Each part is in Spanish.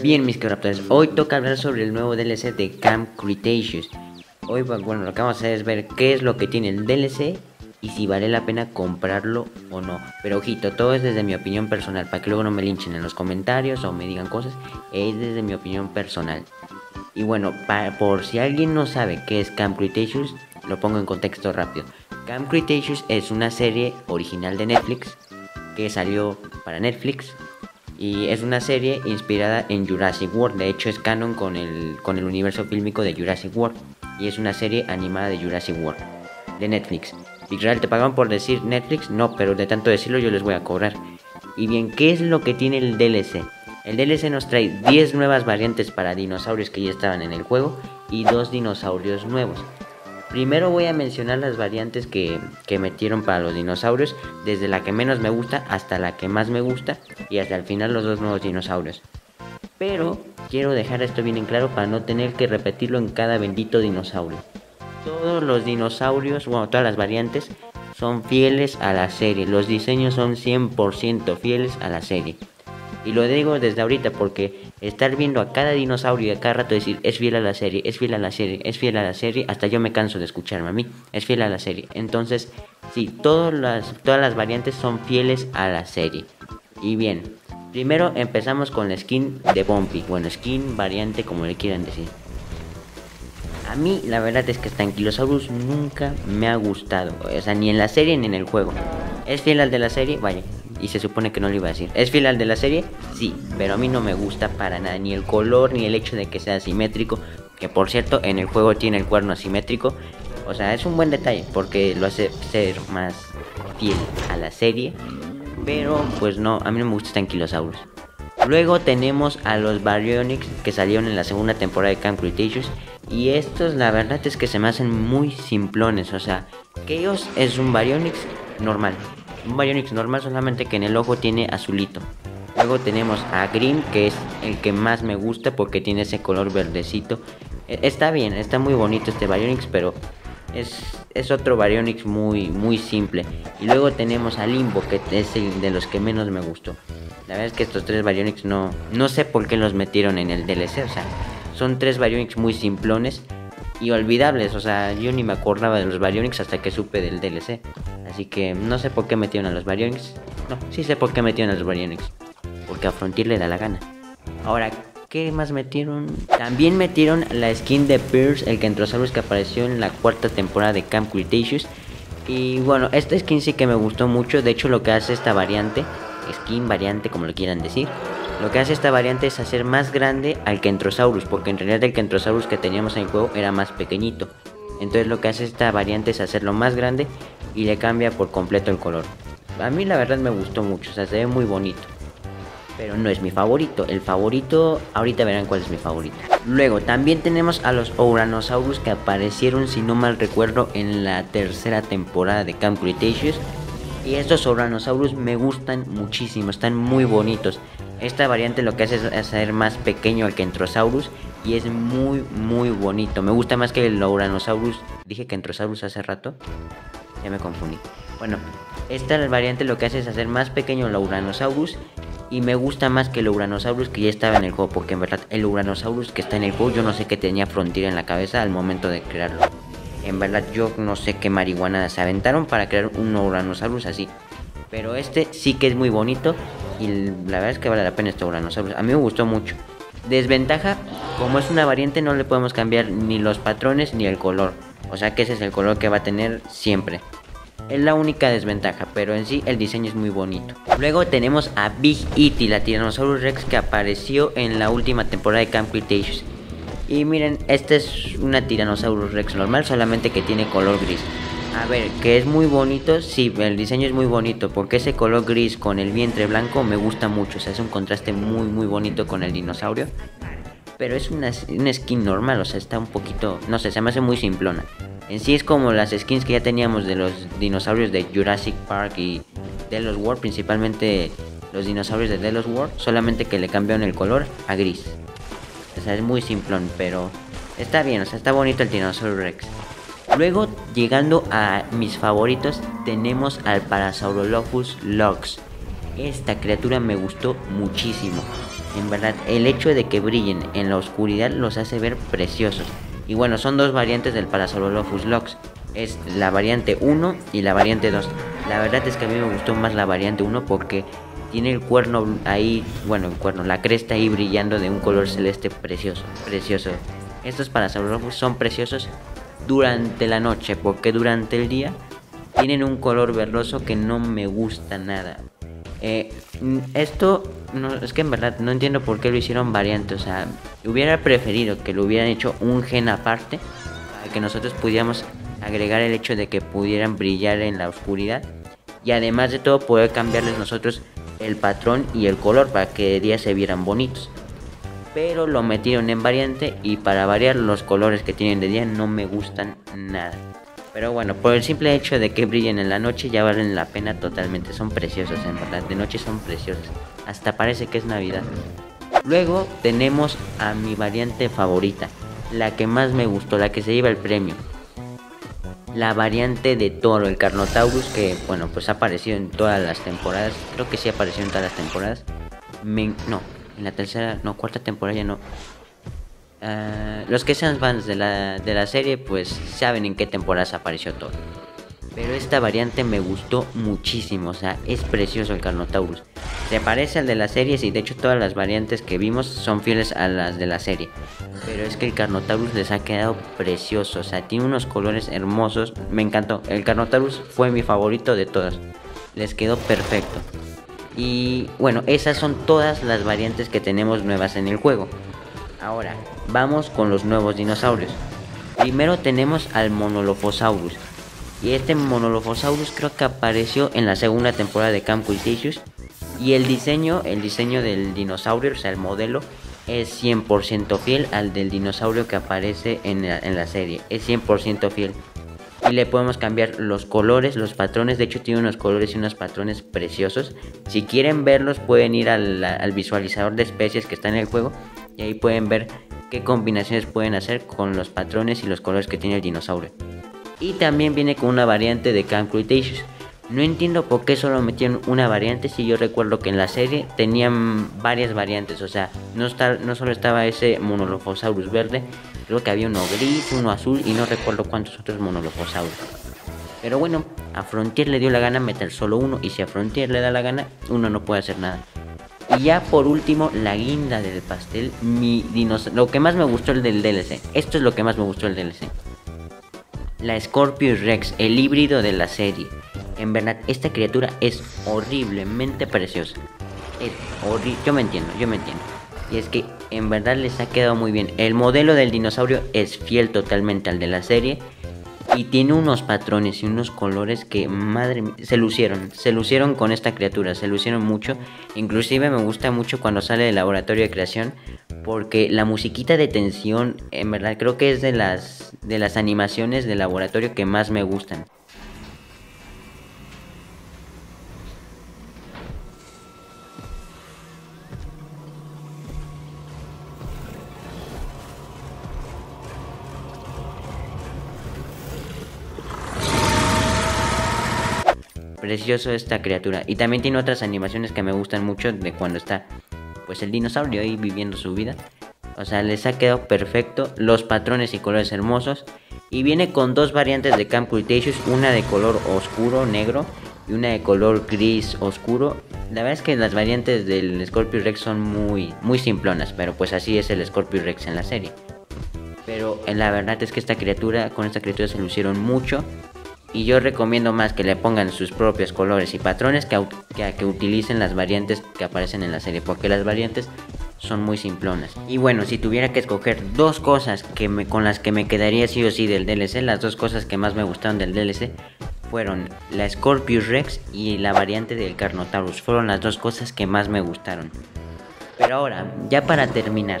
Bien, mis Raptors, hoy toca hablar sobre el nuevo DLC de Camp Cretaceous. Hoy, bueno, lo que vamos a hacer es ver qué es lo que tiene el DLC y si vale la pena comprarlo o no. Pero ojito, todo es desde mi opinión personal, para que luego no me linchen en los comentarios o me digan cosas, es desde mi opinión personal. Y bueno, por si alguien no sabe qué es Camp Cretaceous, lo pongo en contexto rápido. Camp Cretaceous es una serie original de Netflix que salió para Netflix y es una serie inspirada en Jurassic World. De hecho, es canon con el, con el universo fílmico de Jurassic World. Y es una serie animada de Jurassic World. De Netflix. Israel, ¿te pagan por decir Netflix? No, pero de tanto decirlo yo les voy a cobrar. Y bien, ¿qué es lo que tiene el DLC? El DLC nos trae 10 nuevas variantes para dinosaurios que ya estaban en el juego y dos dinosaurios nuevos. Primero voy a mencionar las variantes que, metieron para los dinosaurios, desde la que menos me gusta hasta la que más me gusta y hasta el final los dos nuevos dinosaurios. Pero quiero dejar esto bien en claro para no tener que repetirlo en cada bendito dinosaurio. Todos los dinosaurios, bueno, todas las variantes son fieles a la serie. Los diseños son 100% fieles a la serie. Y lo digo desde ahorita porque estar viendo a cada dinosaurio y a cada rato decir es fiel a la serie, es fiel a la serie, es fiel a la serie, hasta yo me canso de escucharme a mí, es fiel a la serie. Entonces, sí, todas las, todas las variantes son fieles a la serie. Y bien, primero empezamos con la skin de Bumpy, bueno, skin variante como le quieran decir. A mí la verdad es que Stankylosaurus nunca me ha gustado, o sea, ni en la serie ni en el juego. ¿Es fiel al de la serie? Vaya, y se supone que no lo iba a decir. ¿Es fiel al de la serie? Sí, pero a mí no me gusta para nada, ni el color, ni el hecho de que sea asimétrico, que por cierto en el juego tiene el cuerno asimétrico. O sea, es un buen detalle porque lo hace ser más fiel a la serie, pero pues no, a mí no me gusta Ankylosaurus. Luego tenemos a los Baryonyx que salieron en la segunda temporada de Camp Cretaceous. Y estos la verdad es que se me hacen muy simplones. O sea, Chaos es un Baryonyx normal un Baryonyx normal solamente que en el ojo tiene azulito. Luego tenemos a Green, que es el que más me gusta porque tiene ese color verdecito. E, está bien, está muy bonito este Baryonyx, pero es, es otro Baryonyx muy, muy simple. Y luego tenemos a Limbo, que es el de los que menos me gustó. La verdad es que estos tres Baryonyx no, no sé por qué los metieron en el DLC. O sea, son tres Baryonyx muy simplones y olvidables. O sea, yo ni me acordaba de los Baryonyx hasta que supe del DLC. Así que no sé por qué metieron a los Baryonyx. No, sí sé por qué metieron a los Baryonyx. Porque a Frontier le da la gana. Ahora, ¿qué más metieron? También metieron la skin de Pierce, el Kentrosaurus que apareció en la cuarta temporada de Camp Cretaceous. Y bueno, esta skin sí que me gustó mucho. De hecho, lo que hace esta variante, skin variante como lo quieran decir, lo que hace esta variante es hacer más grande al Kentrosaurus, porque en realidad el Kentrosaurus que teníamos en el juego era más pequeñito. Entonces lo que hace esta variante es hacerlo más grande y le cambia por completo el color. A mí la verdad me gustó mucho, o sea, se ve muy bonito. Pero no es mi favorito, el favorito, ahorita verán cuál es mi favorito. Luego, también tenemos a los Ouranosaurus que aparecieron, si no mal recuerdo, en la tercera temporada de Camp Cretaceous. Y estos Ouranosaurus me gustan muchísimo, están muy bonitos. Esta variante lo que hace es hacer más pequeño al Kentrosaurus y es muy muy bonito. Me gusta más que el Uranosaurus. Dije Kentrosaurus hace rato. Ya me confundí. Bueno, esta variante lo que hace es hacer más pequeño el Uranosaurus y me gusta más que el Uranosaurus que ya estaba en el juego, porque en verdad el Uranosaurus que está en el juego yo no sé qué tenía Frontier en la cabeza al momento de crearlo. En verdad yo no sé qué marihuana se aventaron para crear un Uranosaurus así. Pero este sí que es muy bonito y la verdad es que vale la pena este Uranosaurus. A mí me gustó mucho. Desventaja, como es una variante no le podemos cambiar ni los patrones ni el color. O sea que ese es el color que va a tener siempre. Es la única desventaja, pero en sí el diseño es muy bonito. Luego tenemos a Big E.T., la Tyrannosaurus Rex que apareció en la última temporada de Camp Cretaceous. Y miren, esta es una Tyrannosaurus Rex normal, solamente que tiene color gris. A ver, que es muy bonito, sí, el diseño es muy bonito, porque ese color gris con el vientre blanco me gusta mucho, o sea, es un contraste muy muy bonito con el dinosaurio. Pero es una, skin normal, o sea, está un poquito, no sé, se me hace muy simplona. En sí es como las skins que ya teníamos de los dinosaurios de Jurassic Park y Delos World, principalmente los dinosaurios de Delos World, solamente que le cambiaron el color a gris. O sea, es muy simplón, pero está bien, o sea, está bonito el dinosaurio Rex. Luego, llegando a mis favoritos, tenemos al Parasaurolophus Lox. Esta criatura me gustó muchísimo. En verdad, el hecho de que brillen en la oscuridad los hace ver preciosos. Y bueno, son dos variantes del Parasaurolophus Lux. Es la variante 1 y la variante 2. La verdad es que a mí me gustó más la variante 1 porque tiene el cuerno ahí, bueno, el cuerno, la cresta ahí brillando de un color celeste precioso, precioso. Estos Parasaurolophus son preciosos durante la noche porque durante el día tienen un color verdoso que no me gusta nada. Eh, esto no, es que en verdad no entiendo por qué lo hicieron variante. O sea, hubiera preferido que lo hubieran hecho un gen aparte para que nosotros pudiéramos agregar el hecho de que pudieran brillar en la oscuridad y además de todo poder cambiarles nosotros el patrón y el color para que de día se vieran bonitos. Pero lo metieron en variante y para variar los colores que tienen de día no me gustan nada. Pero bueno, por el simple hecho de que brillen en la noche ya valen la pena totalmente. Son preciosos en verdad. De noche son preciosos. Hasta parece que es Navidad. Luego tenemos a mi variante favorita. La que más me gustó, la que se lleva el premio. La variante de toro, el Carnotaurus, que bueno, pues ha aparecido en todas las temporadas. Creo que sí ha aparecido en todas las temporadas. no, en la tercera, no, cuarta temporada ya no. Ah, los que sean fans de la, de la serie pues saben en qué temporadas apareció todo. Pero esta variante me gustó muchísimo, o sea, es precioso el Carnotaurus. Se parece al de la serie y de hecho todas las variantes que vimos son fieles a las de la serie. Pero es que el Carnotaurus les ha quedado precioso, o sea, tiene unos colores hermosos. Me encantó, el Carnotaurus fue mi favorito de todas. Les quedó perfecto. Y bueno, esas son todas las variantes que tenemos nuevas en el juego. Ahora, vamos con los nuevos dinosaurios. Primero tenemos al Monolophosaurus. Y este Monolophosaurus creo que apareció en la segunda temporada de Camp Cretaceous. Y el diseño, el diseño del dinosaurio, o sea, el modelo, es 100% fiel al del dinosaurio que aparece en la, serie. Es 100% fiel. Y le podemos cambiar los colores, los patrones. De hecho, tiene unos colores y unos patrones preciosos. Si quieren verlos, pueden ir al, al visualizador de especies que está en el juego y ahí pueden ver qué combinaciones pueden hacer con los patrones y los colores que tiene el dinosaurio. Y también viene con una variante de Camp Cretaceous. No entiendo por qué solo metieron una variante si yo recuerdo que en la serie tenían varias variantes. O sea, no, no solo estaba ese Monolophosaurus verde, creo que había uno gris, uno azul y no recuerdo cuántos otros Monolophosaurus. Pero bueno, a Frontier le dio la gana meter solo uno y si a Frontier le da la gana, uno no puede hacer nada. Y ya por último, la guinda del pastel, mi dinosaurio. Lo que más me gustó el del DLC. Esto es lo que más me gustó el DLC. La Scorpius Rex, el híbrido de la serie. En verdad, esta criatura es horriblemente preciosa. Es horrible. Yo me entiendo, yo me entiendo. Y es que en verdad les ha quedado muy bien. El modelo del dinosaurio es fiel totalmente al de la serie. Y tiene unos patrones y unos colores que, madre mía, se lucieron. Se lucieron con esta criatura, se lucieron mucho. Inclusive me gusta mucho cuando sale del laboratorio de creación. Porque la musiquita de tensión, en verdad, creo que es de las, de las animaciones del laboratorio que más me gustan. Precioso esta criatura. Y también tiene otras animaciones que me gustan mucho de cuando está pues el dinosaurio ahí viviendo su vida. O sea, les ha quedado perfecto. Los patrones y colores hermosos. Y viene con dos variantes de Camp Cretaceous. Una de color oscuro, negro. Y una de color gris oscuro. La verdad es que las variantes del Scorpio Rex son muy, muy simplonas. Pero pues así es el Scorpio Rex en la serie. Pero en la verdad es que esta criatura, con esta criatura se lucieron mucho. Y yo recomiendo más que le pongan sus propios colores y patrones que, a que utilicen las variantes que aparecen en la serie. Porque las variantes son muy simplonas. Y bueno, si tuviera que escoger dos cosas que con las que me quedaría sí o sí del DLC, las dos cosas que más me gustaron del DLC fueron la Scorpius Rex y la variante del Carnotaurus. Fueron las dos cosas que más me gustaron. Pero ahora, ya para terminar,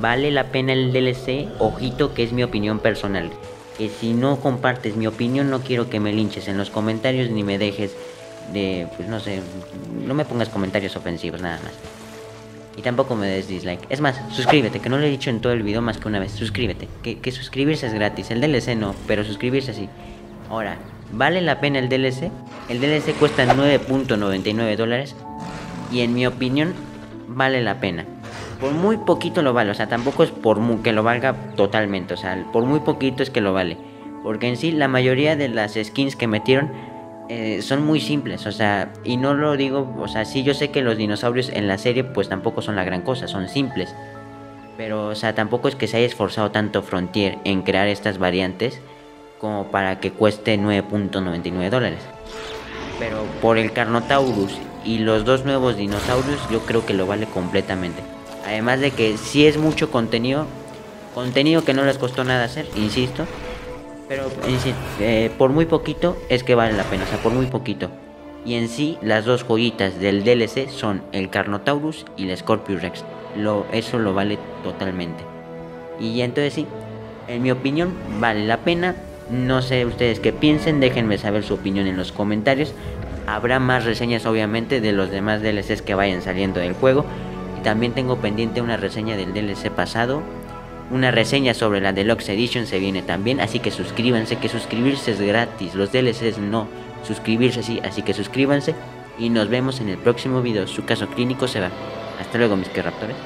¿vale la pena el DLC? Ojito que es mi opinión personal que si no compartes mi opinión no quiero que me linches en los comentarios ni me dejes de, pues no sé, no me pongas comentarios ofensivos nada más. Y tampoco me des dislike. Es más, suscríbete, que no lo he dicho en todo el video más que una vez. Suscríbete, que, que suscribirse es gratis. El DLC no, pero suscribirse sí. Ahora, ¿vale la pena el DLC? El DLC cuesta 9.99 dólares. Y en mi opinión, vale la pena. Por muy poquito lo vale, o sea, tampoco es por que lo valga totalmente, o sea, por muy poquito es que lo vale. Porque en sí la mayoría de las skins que metieron eh, son muy simples, o sea, y no lo digo, o sea, sí yo sé que los dinosaurios en la serie pues tampoco son la gran cosa, son simples. Pero, o sea, tampoco es que se haya esforzado tanto Frontier en crear estas variantes como para que cueste 9.99 dólares. Pero por el Carnotaurus y los dos nuevos dinosaurios yo creo que lo vale completamente. Además de que si es mucho contenido, contenido que no les costó nada hacer, insisto. Pero eh, por muy poquito es que vale la pena, o sea, por muy poquito. Y en sí, las dos joyitas del DLC son el Carnotaurus y el Scorpius Rex. Lo, eso lo vale totalmente. Y entonces sí, en mi opinión, vale la pena. No sé ustedes qué piensen, déjenme saber su opinión en los comentarios. Habrá más reseñas obviamente de los demás DLCs que vayan saliendo del juego. También tengo pendiente una reseña del DLC pasado. Una reseña sobre la Deluxe Edition se viene también. Así que suscríbanse, que suscribirse es gratis. Los DLCs no. Suscribirse sí, así que suscríbanse. Y nos vemos en el próximo video. Su caso clínico se va. Hasta luego mis que raptores.